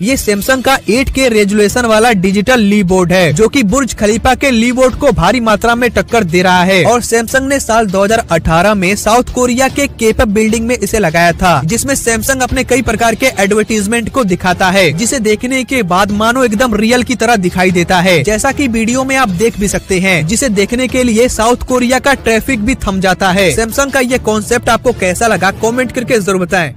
ये सैमसंग का 8K resolution वाला डिजिटल ली बोर्ड है, जो कि बुर्ज खलीफा के ली बोर्ड को भारी मात्रा में टक्कर दे रहा है। और सैमसंग ने साल 2018 में साउथ कोरिया के केपअप बिल्डिंग में इसे लगाया था, जिसमें सैमसंग अपने कई प्रकार के एडवर्टीजमेंट को दिखाता है, जिसे देखने के बाद मानो एकदम रियल की तरह दिखाई देता है। जैसा की वीडियो में आप देख भी सकते हैं, जिसे देखने के लिए साउथ कोरिया का ट्रैफ़िक भी थम जाता है। सैमसंग का ये कॉन्सेप्ट आपको कैसा लगा कॉमेंट करके ज़रूर बताए।